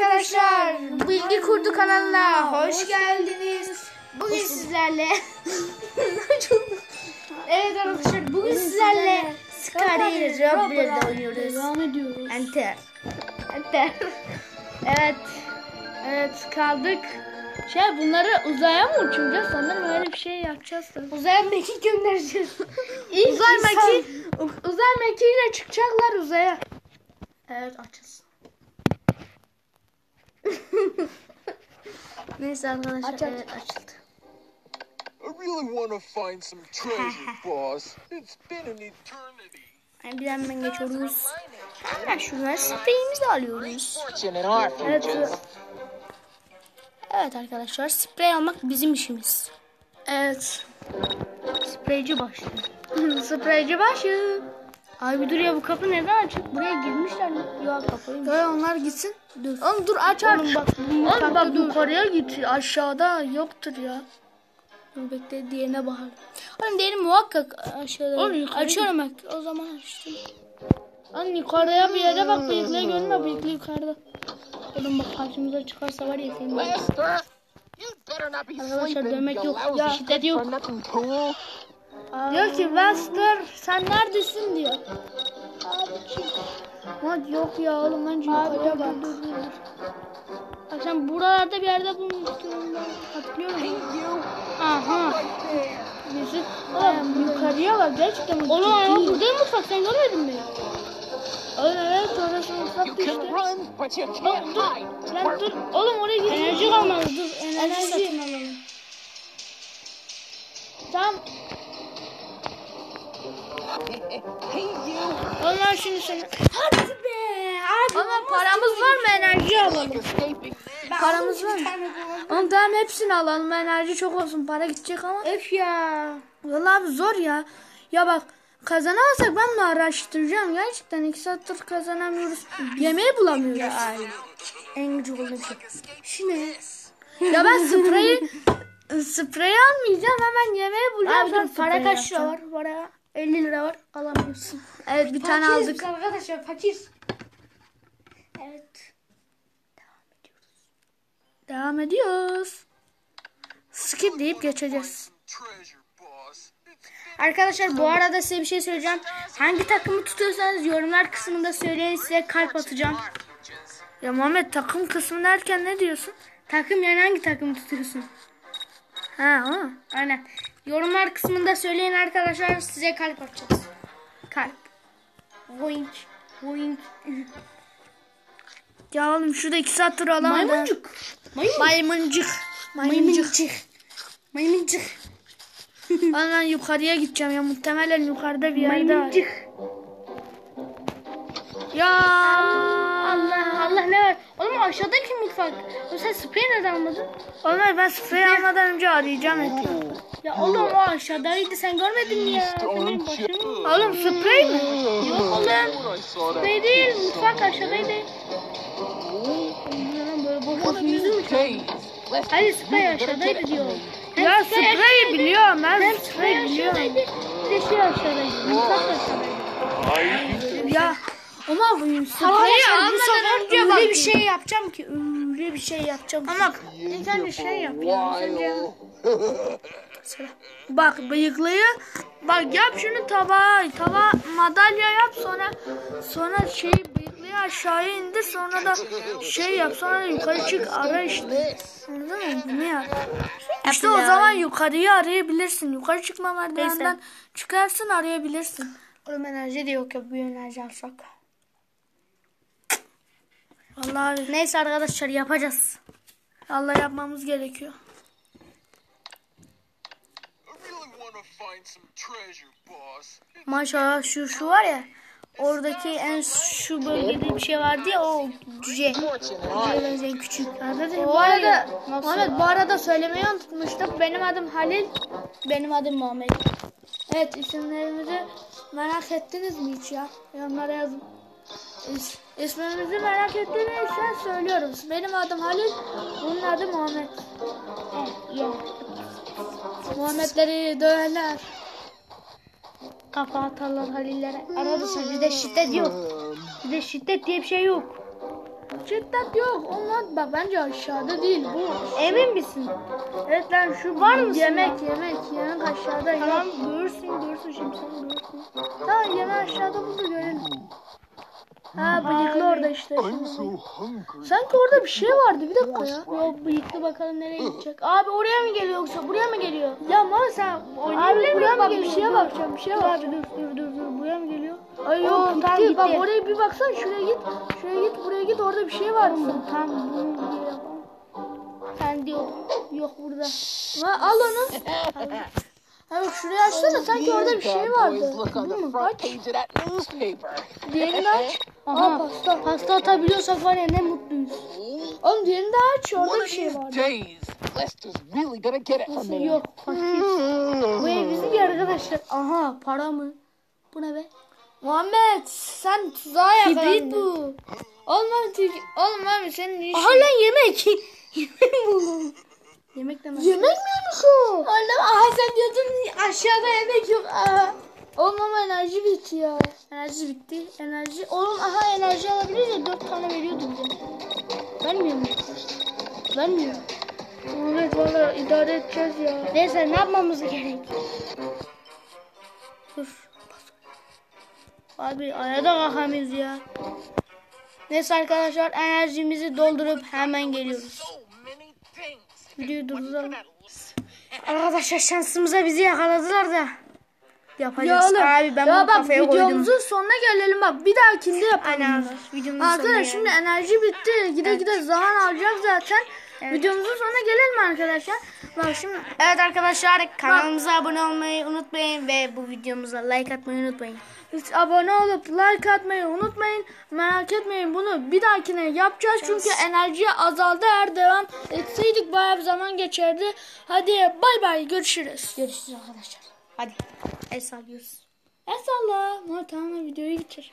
arkadaşlar. Bilgi Kurdu kanalına hoş geldiniz. Bugün sizlerle Evet arkadaşlar bugün sizlerle Scary Robber'da oynuyoruz. Devam ediyoruz. Enter. Enter. Evet. Evet kaldık. Şey bunları uzaya mı uçuracağız? Sanırım öyle bir şey yapacağız. Uzaya mekik göndereceğiz. Uzay meki uzay mekiğiyle çıkacaklar uzaya. Evet açız. Neyse arkadaşlar Aç, aç. evet açıldı. I really want to find some treasure, boss. It's been an eternity. Yani bir hemen geçiyoruz. Hemen şuradan spreyimizi alıyoruz. Evet. Evet arkadaşlar sprey almak bizim işimiz. Evet. Spreyci başı. Spreyci başı. Ay bir dur ya bu kapı neden açık? Buraya girmişler mi? Yok kapıyı. Ya onlar gitsin. Dur. Oğlum dur aç aç. Oğlum bak, Oğlum bak dur. yukarıya git. Aşağıda yoktur ya. Dur bekle diğerine bakalım. Oğlum diğeri muhakkak aşağıda. Oğlum yukarı Açıyorum bak. O zaman açtım. Lan yukarıya bir yere bak bıyıklıya görme bıyıklı yukarıda. Oğlum bak karşımıza çıkarsa var ya senin. Arkadaşlar demek yok. Ya, şiddet yok. Tool. Diyor ki Wester sen neredesin diyor. Lan yok ya oğlum önce yukarıya bak. Bak sen buralarda bir yerde bulmuştun. Ben hatırlıyorum. Aha. Bizi oğlum yukarıya bak gerçekten Oğlum ama ciddi. burada mutfak sen görmedin mi? Oğlum evet orası mutfak you can't hide. Lan dur oğlum oraya git. Enerji kalmadı dur. Enerji Enerji. satın alalım. Şimdi seni. Hadi be. Abi. Ama paramız var mı enerji alalım. Paramız var mı? Oğlum tamam hepsini alalım. Enerji çok olsun. Para gidecek ama. Öf ya. Vallahi abi zor ya. Ya bak kazanamazsak ben de araştıracağım. Gerçekten iki saattir kazanamıyoruz. Yemeği bulamıyoruz. En gücü olduğum şey. Ne? Ya ben spreyi spreyi almayacağım. Hemen yemeği bulacağım. Abi dur para kaç lira var? Para 50 lira var. Alamıyorsun. Evet bir tane aldık. arkadaşlar fakir. Evet. Devam ediyoruz. Skip deyip geçeceğiz. Arkadaşlar bu arada size bir şey söyleyeceğim. Hangi takımı tutuyorsanız yorumlar kısmında söyleyin size kalp atacağım. Ya Muhammed takım kısmı derken ne diyorsun? Takım yani hangi takımı tutuyorsun? Ha o. Aynen. Yorumlar kısmında söyleyin arkadaşlar size kalp atacağız. Kalp. Boink. Boink. Ya oğlum şurada iki saattir alamadım. Maymuncuk. Maymun. Maymuncuk. Maymuncuk. Maymuncuk. Maymuncuk. Ben yukarıya gideceğim ya muhtemelen yukarıda bir yerde. Maymuncuk. Ya Oğlum aşağıdaki mutfak. Sen sprey neden almadın? Oğlum ben sprey almadan önce arayacağım eti. Ya oğlum o aşağıdaydı sen görmedin mi ya? Benim başımı Oğlum sprey mi? Yok oğlum. Sprey değil mutfak aşağıdaydı. Böyle yüzüm uçuyor. days. Lester, Hayır sprey aşağıdaydı diyor. Hem Ya sprey spreyi biliyorum ben Hem sprey sprey biliyorum. aşağıdaydı. Bir de şey aşağıdaydı. Mutfak da aşağıdaydı. Ya ama bu Arkadaşlar bu sefer öyle bir şey yapacağım ki öyle bir şey yapacağım. Ama ilk önce şey yap ya. önce-. Bak bıyıklıyı bak yap şunu tabağa tava madalya yap sonra sonra şey bıyıklıyı aşağıya indir sonra da şey yap sonra yukarı çık ara işte. Anladın mı? Bunu yap. İşte o zaman yukarıyı arayabilirsin. Yukarı çıkma merdivenden çıkarsın arayabilirsin. Oğlum enerji de yok ya bu enerji alsak. Vallahi Neyse arkadaşlar yapacağız. Allah yapmamız gerekiyor. Maşallah şu şu var ya oradaki en şu bölgede bir şey vardı ya o cüce. Cüce benzeyen küçük. Anladın Bu arada? Muhammed bu arada söylemeyi unutmuştuk. Benim adım Halil. Benim adım Muhammed. Evet isimlerimizi merak ettiniz mi hiç ya? Yorumlara yazın. İs, ismimizi merak ettiğinizden söylüyoruz. Benim adım Halil. Bunun adı Muhammed. Muhammedleri döverler. Kafa atarlar Halillere. Arkadaşlar bizde şiddet yok. Bizde şiddet diye bir şey yok. şiddet yok. Onlar bak bence aşağıda değil bu. Emin misin? Evet lan şu Var mısın yemek yemek yemek aşağıda Tamam görürsün görürsün şimdi sen görürsün. Tamam yemek aşağıda burada görelim. Ha bıyıklı orada işte. Sanki orada bir şey vardı bir dakika ya. Yok bıyıklı bakalım nereye gidecek. Abi oraya mı geliyor yoksa buraya mı geliyor? Ya mama sen oynayabilir Abi, miyim? buraya mı Bak bir şeye bakacağım bir şeye abi dur dur dur dur buraya mı geliyor? Ay yok Oo, gitti. tamam, gitti. Bak oraya bir baksana şuraya git. Şuraya git buraya git orada bir şey var mı? Tamam bunu. Sen diyordun. Yok burada. Ha, al onu. Ha bak şurayı açsana sanki orada bir şey vardı. Değil mi? Aç. Diğerini de aç. Aa Aha pasta. pasta atabiliyorsak var ya ne mutluyuz. Oğlum diğerini de aç. Orada bir şey vardı. Lester's really gonna get it from me. yok fakir. Bu ev bizim ya arkadaşlar. Aha para mı? Bu ne be? Muhammed sen tuzağa Kibrit yakalandın. bu. Oğlum tü- oğlum abi senin işin. Aha lan yemek. yemek buldum. Yemek demek. Yemek miymiş o? Oğlum aha sen diyordun aşağıda yemek yok. Aha. Oğlum ama enerji bitti ya. Enerji bitti. Enerji. Oğlum aha enerji alabiliriz ya. Dört tane veriyordu bize. Vermiyor mu? Vermiyor. Evet valla idare edeceğiz ya. Neyse ne yapmamız gerek? Dur. Abi arada kalkamıyoruz ya. Neyse arkadaşlar enerjimizi doldurup hemen geliyoruz. Videoyu durduralım. Arkadaşlar şansımıza bizi yakaladılar da. Ya Yapacağız. oğlum. Abi ben ya bunu bak kafaya koydum. videomuzun sonuna gelelim bak. Bir dahakinde yapalım. Aynen. bunları. Videomuzun Arkadaşlar şimdi gelelim. enerji bitti. Gide gide zaman alacak zaten. Videomuzun sonuna gelelim arkadaşlar. Bak şimdi Evet arkadaşlar kanalımıza abone olmayı unutmayın ve bu videomuza like atmayı unutmayın. Abone olup like atmayı unutmayın. Merak etmeyin bunu bir dahakine yapacağız. Çünkü enerji azaldı. Eğer devam etseydik bayağı bir zaman geçerdi. Hadi bay bay görüşürüz. Görüşürüz arkadaşlar. Hadi. El sallıyoruz. El salla. Tamam videoyu bitir.